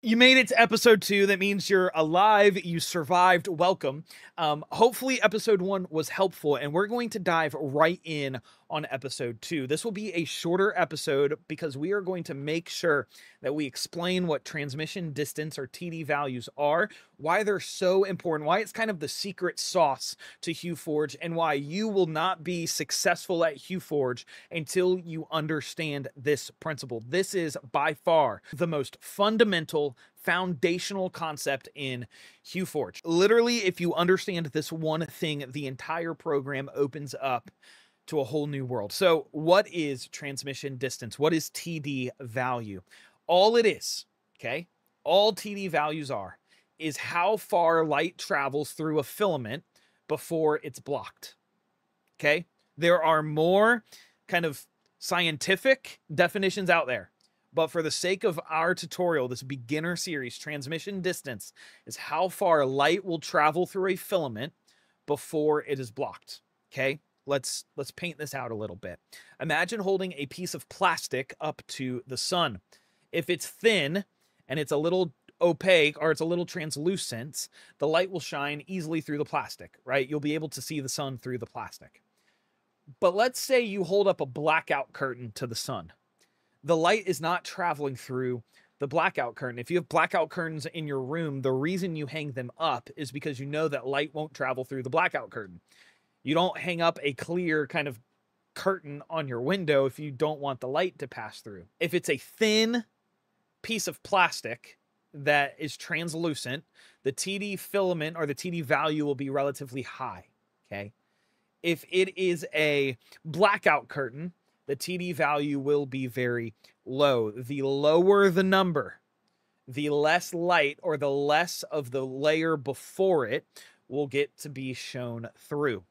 You made it to episode two. That means you're alive. You survived. Welcome. Um, hopefully, episode one was helpful, and we're going to dive right in on episode two. This will be a shorter episode because we are going to make sure that we explain what transmission distance or TD values are, why they're so important, why it's kind of the secret sauce to HueForge, and why you will not be successful at HueForge until you understand this principle. This is by far the most fundamental foundational concept in HueForge. Literally, if you understand this one thing, the entire program opens up to a whole new world. So, what is transmission distance? What is TD value? All it is, okay, all TD values are is how far light travels through a filament before it's blocked. Okay, there are more kind of scientific definitions out there. But for the sake of our tutorial, this beginner series, transmission distance is how far light will travel through a filament before it is blocked. Okay let's let's paint this out a little bit. Imagine holding a piece of plastic up to the sun. If it's thin and it's a little opaque or it's a little translucent, the light will shine easily through the plastic, right? You'll be able to see the sun through the plastic. But let's say you hold up a blackout curtain to the sun. The light is not traveling through the blackout curtain. If you have blackout curtains in your room, the reason you hang them up is because you know that light won't travel through the blackout curtain. You don't hang up a clear kind of curtain on your window if you don't want the light to pass through. If it's a thin piece of plastic that is translucent, the TD filament or the TD value will be relatively high. Okay. If it is a blackout curtain, the TD value will be very low. The lower the number, the less light or the less of the layer before it will get to be shown through.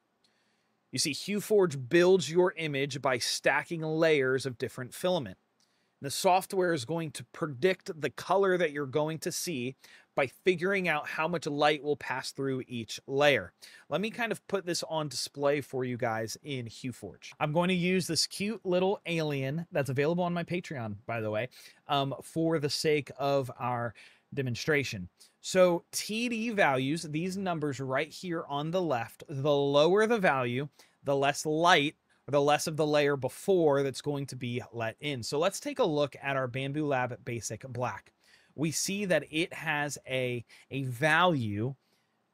You see, HueForge builds your image by stacking layers of different filament. The software is going to predict the color that you're going to see by figuring out how much light will pass through each layer. Let me kind of put this on display for you guys in HueForge. I'm going to use this cute little alien that's available on my Patreon, by the way, um, for the sake of our demonstration. So TD values, these numbers right here on the left, the lower the value, the less light or the less of the layer before that's going to be let in. So let's take a look at our Bambu Lab Basic Black. We see that it has a, a value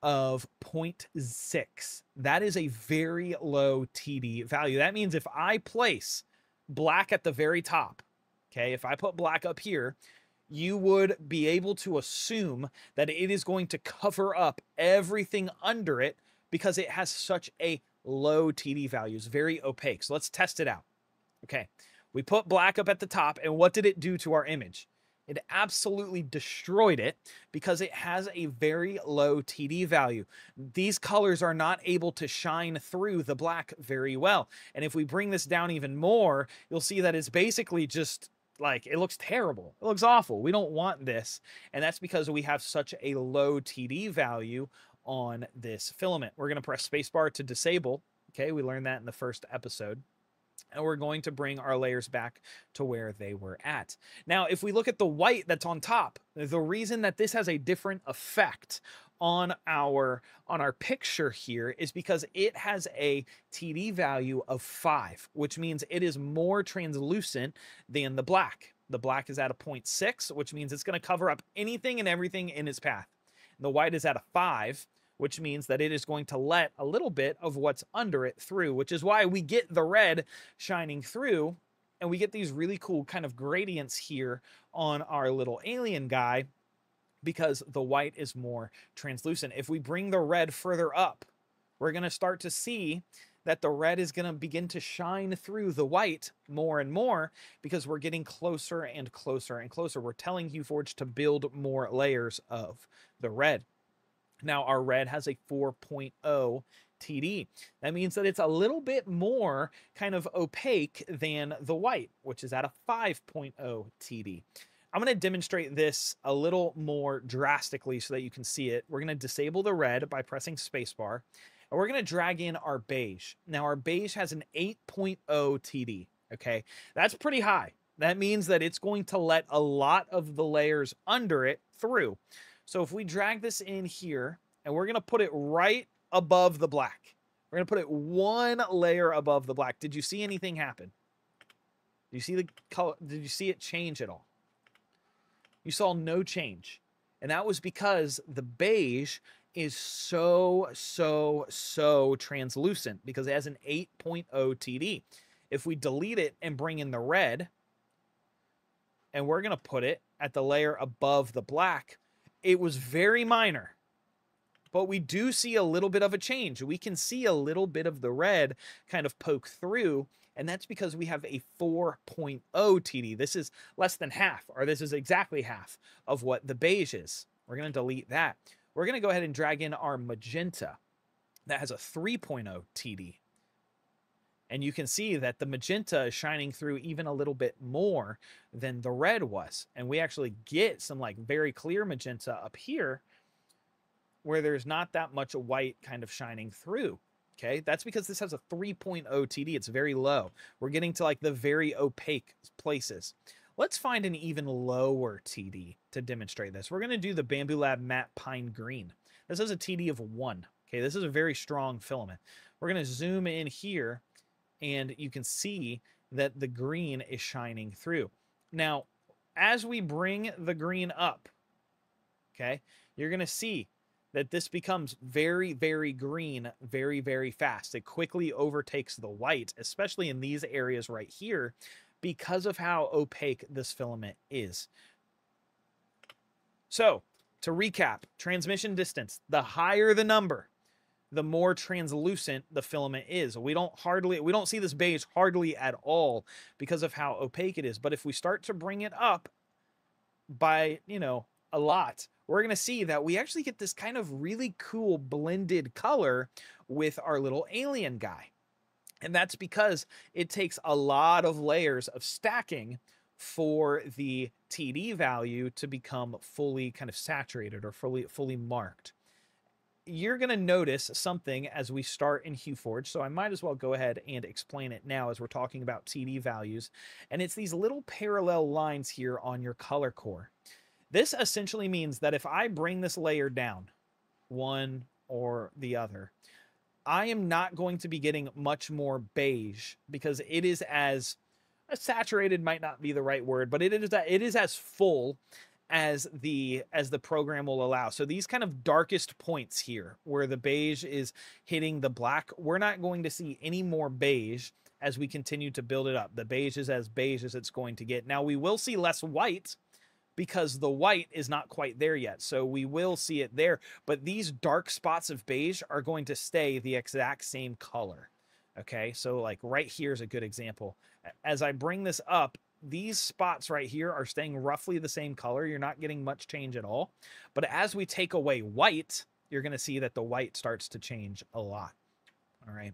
of 0.6. That is a very low TD value. That means if I place black at the very top, okay, if I put black up here, you would be able to assume that it is going to cover up everything under it because it has such a low TD values, very opaque. So let's test it out. Okay, we put black up at the top, and what did it do to our image? It absolutely destroyed it because it has a very low TD value. These colors are not able to shine through the black very well. And if we bring this down even more, you'll see that it's basically just like it looks terrible. It looks awful. We don't want this. And that's because we have such a low TD value on this filament. We're going to press spacebar to disable. Okay, we learned that in the first episode. And we're going to bring our layers back to where they were at. Now, if we look at the white that's on top, the reason that this has a different effect on our on our picture here is because it has a TD value of 5, which means it is more translucent than the black. The black is at a 0.6, which means it's going to cover up anything and everything in its path. The white is at a 5, which means that it is going to let a little bit of what's under it through, which is why we get the red shining through and we get these really cool kind of gradients here on our little alien guy because the white is more translucent. If we bring the red further up, we're going to start to see that the red is going to begin to shine through the white more and more because we're getting closer and closer and closer. We're telling HueForge to build more layers of the red. Now, our red has a 4.0 TD. That means that it's a little bit more kind of opaque than the white, which is at a 5.0 TD. I'm going to demonstrate this a little more drastically so that you can see it. We're going to disable the red by pressing spacebar, and we're going to drag in our beige. Now, our beige has an 8.0 TD, okay? That's pretty high. That means that it's going to let a lot of the layers under it through. So if we drag this in here and we're going to put it right above the black, we're going to put it one layer above the black. Did you see anything happen? Did you see the color? Did you see it change at all? You saw no change. And that was because the beige is so, so, so translucent because it has an 8.0 TD. If we delete it and bring in the red, and we're going to put it at the layer above the black, it was very minor. But we do see a little bit of a change. We can see a little bit of the red kind of poke through, and that's because we have a 4.0 TD. This is less than half, or this is exactly half of what the beige is. We're going to delete that. We're going to go ahead and drag in our magenta that has a 3.0 TD. And you can see that the magenta is shining through even a little bit more than the red was. And we actually get some like very clear magenta up here where there's not that much white kind of shining through. Okay, that's because this has a 3.0 TD. It's very low. We're getting to like the very opaque places. Let's find an even lower TD to demonstrate this. We're going to do the Bambu Lab Matte Pine Green. This has a TD of 1. Okay, this is a very strong filament. We're going to zoom in here, and you can see that the green is shining through. Now, as we bring the green up, okay, you're going to see that this becomes very, very green very, very fast. It quickly overtakes the white, especially in these areas right here, because of how opaque this filament is. So, to recap, transmission distance, the higher the number, the more translucent the filament is. We don't hardly we don't see this beige hardly at all because of how opaque it is. But if we start to bring it up by, you know, a lot, we're going to see that we actually get this kind of really cool blended color with our little alien guy. And that's because it takes a lot of layers of stacking for the TD value to become fully kind of saturated or fully fully marked. You're going to notice something as we start in HueForge, so I might as well go ahead and explain it now as we're talking about TD values. And it's these little parallel lines here on your color core. This essentially means that if I bring this layer down, one or the other, I am not going to be getting much more beige because it is as saturated might not be the right word, but it is it is as full as the as the program will allow. So these kind of darkest points here where the beige is hitting the black, we're not going to see any more beige as we continue to build it up. The beige is as beige as it's going to get. Now we will see less white because the white is not quite there yet. So we will see it there, but these dark spots of beige are going to stay the exact same color. Okay, so like right here is a good example. As I bring this up, these spots right here are staying roughly the same color. You're not getting much change at all. But as we take away white, you're going to see that the white starts to change a lot. All right.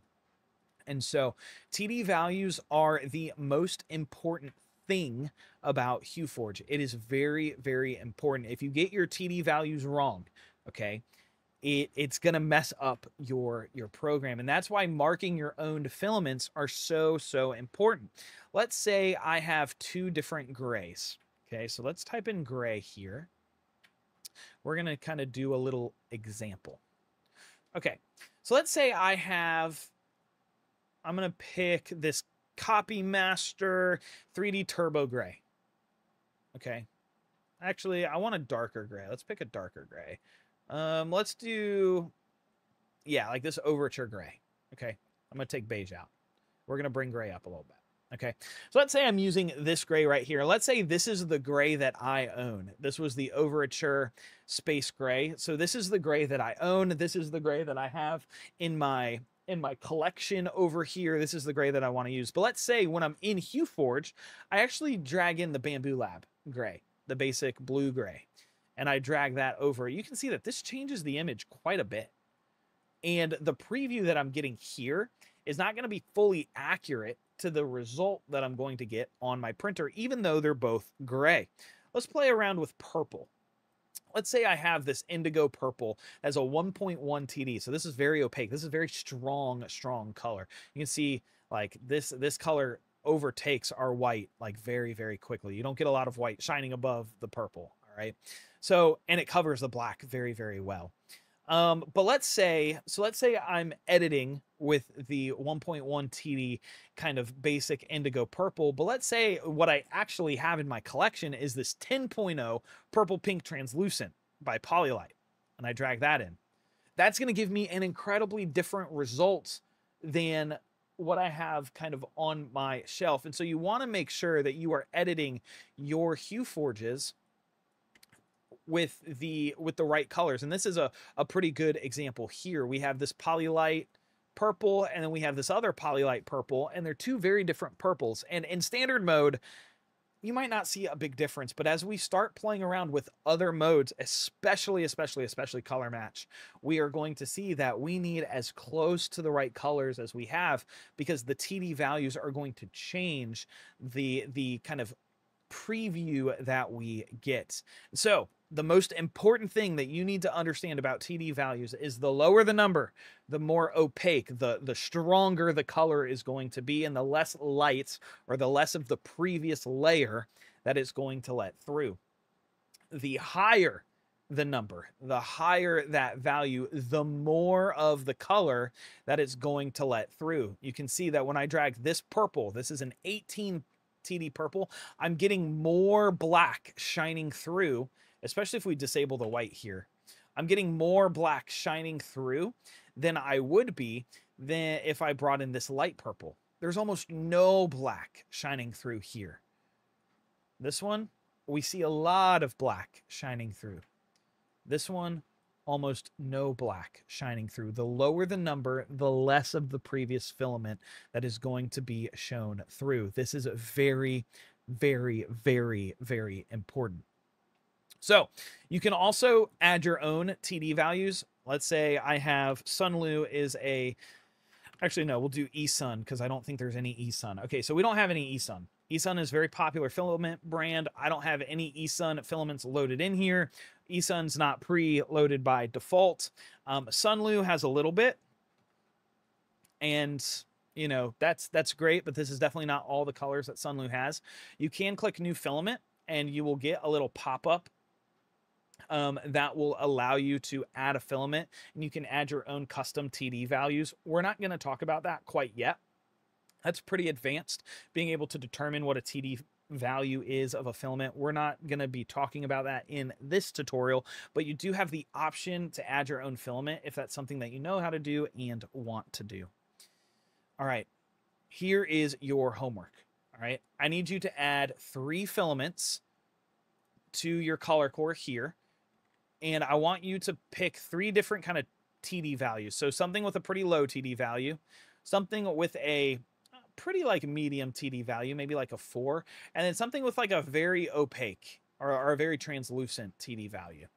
And so TD values are the most important thing about HueForge. It is very, very important. If you get your TD values wrong, okay, it, it's going to mess up your your program and that's why marking your own filaments are so so important let's say i have two different grays okay so let's type in gray here we're going to kind of do a little example okay so let's say i have i'm going to pick this Copy Master 3D Turbo Gray. Okay. Actually, I want a darker gray. Let's pick a darker gray. Um, let's do, yeah, like this Overture gray. Okay. I'm going to take beige out. We're going to bring gray up a little bit. Okay, so let's say I'm using this gray right here. Let's say this is the gray that I own. This was the Overture Space Gray. So this is the gray that I own. This is the gray that I have in my in my collection over here. This is the gray that I want to use. But let's say when I'm in HueForge, I actually drag in the Bambu Lab gray, the basic blue gray, and I drag that over. You can see that this changes the image quite a bit. And the preview that I'm getting here is not going to be fully accurate to the result that I'm going to get on my printer, even though they're both gray. Let's play around with purple let's say I have this indigo purple as a 1.1 TD. So this is very opaque. This is very strong, strong color. You can see like this, this color overtakes our white like very, very quickly. You don't get a lot of white shining above the purple. Right. So, and it covers the black very, very well. Um, but let's say, so let's say I'm editing with the 1.1 TD kind of basic indigo purple, but let's say what I actually have in my collection is this 10.0 purple pink translucent by Polylite, and I drag that in. That's going to give me an incredibly different result than what I have kind of on my shelf. And so you want to make sure that you are editing your HueForges with the with the right colors. And this is a, a pretty good example here. We have this polylite purple and then we have this other polylite purple and they're two very different purples. And in standard mode, you might not see a big difference, but as we start playing around with other modes, especially, especially, especially color match, we are going to see that we need as close to the right colors as we have because the TD values are going to change the, the kind of preview that we get. So the most important thing that you need to understand about TD values is the lower the number, the more opaque, the, the stronger the color is going to be, and the less light or the less of the previous layer that it's going to let through. The higher the number, the higher that value, the more of the color that it's going to let through. You can see that when I drag this purple, this is an 18 TD purple, I'm getting more black shining through especially if we disable the white here, I'm getting more black shining through than I would be than if I brought in this light purple. There's almost no black shining through here. This one, we see a lot of black shining through. This one, almost no black shining through. The lower the number, the less of the previous filament that is going to be shown through. This is very, very, very, very important. So you can also add your own TD values. Let's say I have Sunlu is a, actually no, we'll do eSun because I don't think there's any eSun. Okay, so we don't have any eSun. eSun is a very popular filament brand. I don't have any eSun filaments loaded in here. eSun's not pre-loaded by default. Um, Sunlu has a little bit, and you know that's that's great, but this is definitely not all the colors that Sunlu has. You can click new filament, and you will get a little pop-up um, that will allow you to add a filament and you can add your own custom TD values. We're not going to talk about that quite yet. That's pretty advanced, being able to determine what a TD value is of a filament. We're not going to be talking about that in this tutorial, but you do have the option to add your own filament if that's something that you know how to do and want to do. All right, here is your homework. All right, I need you to add three filaments to your color core here and I want you to pick three different kind of TD values. So something with a pretty low TD value, something with a pretty like medium TD value, maybe like a four, and then something with like a very opaque or, or a very translucent TD value,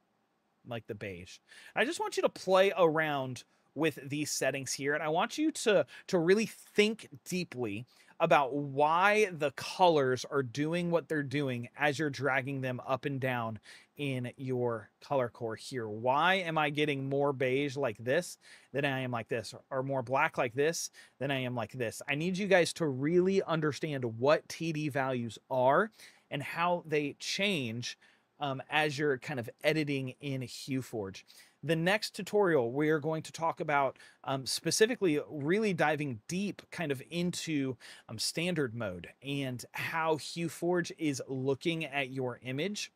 like the beige. I just want you to play around with these settings here, and I want you to to really think deeply about why the colors are doing what they're doing as you're dragging them up and down in your color core here. Why am I getting more beige like this than I am like this, or more black like this than I am like this? I need you guys to really understand what TD values are and how they change um, as you're kind of editing in HueForge. The next tutorial, we are going to talk about um, specifically really diving deep kind of into um, standard mode and how HueForge is looking at your image,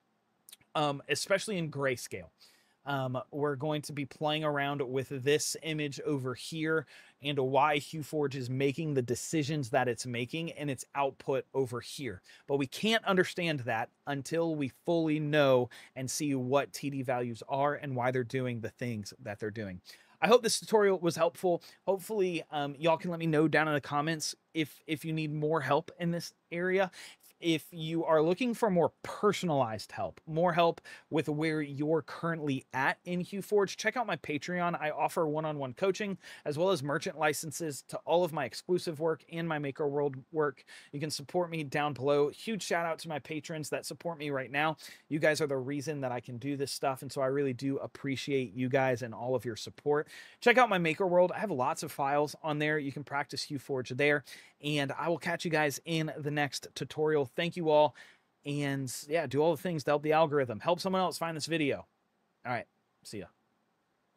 um, especially in grayscale. Um, we're going to be playing around with this image over here and why HueForge is making the decisions that it's making and its output over here. But we can't understand that until we fully know and see what TD values are and why they're doing the things that they're doing. I hope this tutorial was helpful. Hopefully, um, y'all can let me know down in the comments if if you need more help in this area if you are looking for more personalized help, more help with where you're currently at in HueForge, check out my Patreon. I offer one on one coaching as well as merchant licenses to all of my exclusive work and my MakerWorld work. You can support me down below. Huge shout out to my patrons that support me right now. You guys are the reason that I can do this stuff. And so I really do appreciate you guys and all of your support. Check out my MakerWorld. I have lots of files on there. You can practice HueForge there. And I will catch you guys in the next tutorial. Thank you all. And yeah, do all the things to help the algorithm. Help someone else find this video. All right. See ya.